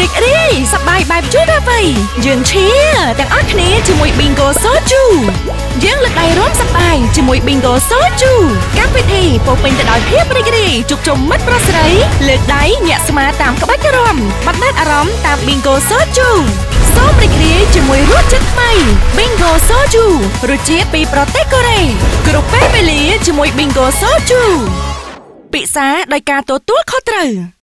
រីករាយសប្បាយបែបជួបអ្វីយើងឈៀទាំងអស់គ្នាជាមួយ Bingo Soju យើងលើកដៃរួមសប្បាយជាមួយ Bingo Soju កម្មវិធីពោពេញទៅដោយភាពរីករាយជួបជុំមិត្តប្រុសស្រីលើកដៃញាក់ស្មាតាមក្បាច់រាំបណ្ដែតអារម្មណ៍តាម Bingo Soju សូមរីករាយជាមួយរសជាតិថ្មី Bingo Soju រសជាតិពីប្រទេសកូរ៉េគ្រប់ពេលវេលាជាមួយ Bingo Soju ពិសាដោយការទទួលខុសត្រូវ